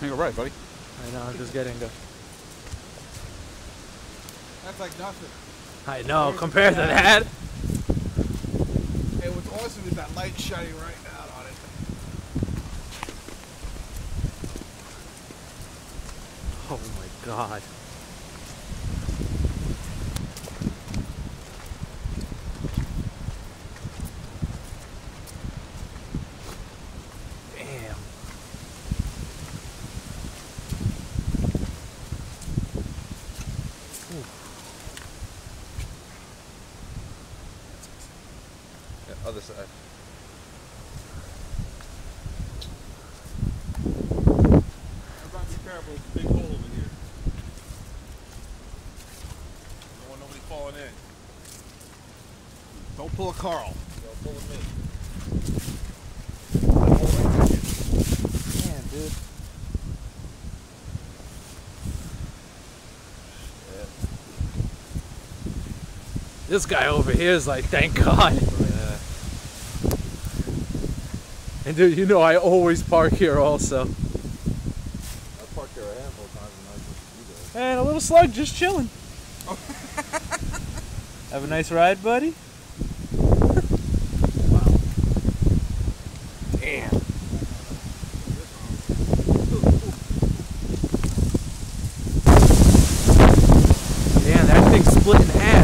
Ain't alright, buddy. I know, I'm just getting the. That's like nothing. I know, compared to that. Hey, what's awesome is that light shining right now on it. Oh my god. Damn. Yeah, other side. Everybody be careful, big hole over here. Don't want nobody falling in. Don't pull a Carl. Don't pull a me. Damn, dude. This guy over here is like, thank God. And dude, you know I always park here also. I park here a handful of times when I was. And a little slug just chilling. Oh. Have a nice ride, buddy. wow. Damn. Damn, that thing split in half.